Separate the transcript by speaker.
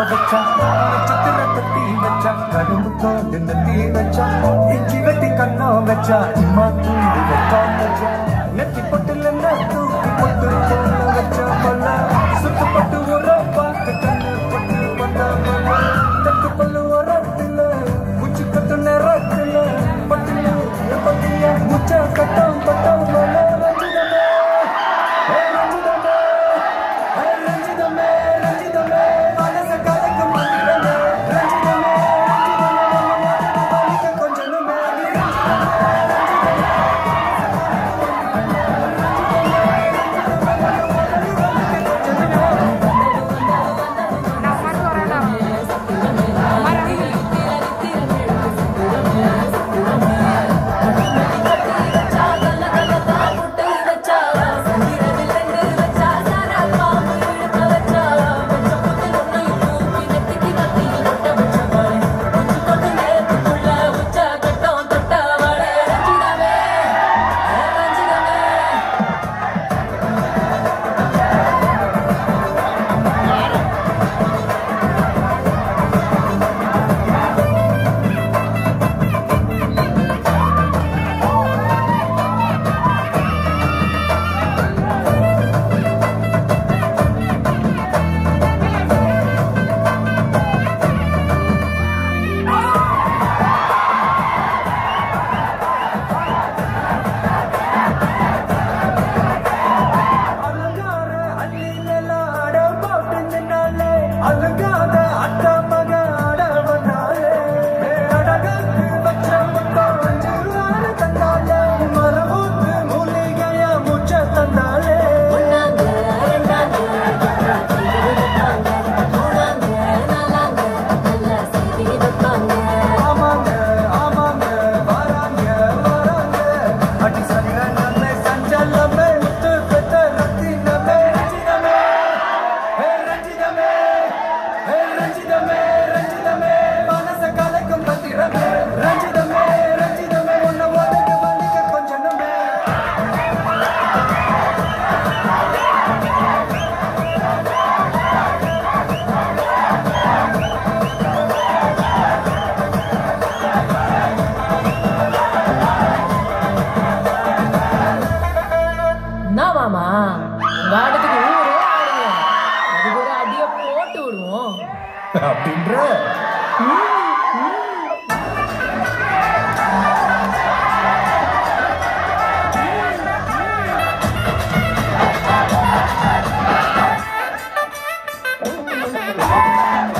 Speaker 1: அடுப்ப வச்சா வச்சா கடும்பு தோண்டு தீ வச்சா இஞ்சி வெட்டி கண்ணம் வச்சா இம்மா தூண்டு வெக்கம் வச்சா. நெத்தி பொட்டுல தூக்கி பொட்டு போல வச்சா பல்ல சுத்து ஒரு பாக்கு கண்ணு பொட்டு வந்தா தட்டு பல்லு உரத்துல குச்சி கட்டு நேரத்துல பட்டுல பட்டிய முச்ச கட்டம் பட்டம். அலங்காத
Speaker 2: உங்க அதுக்கு அடிய போட்டு விடுவோம்
Speaker 1: அப்படின்ற Thank.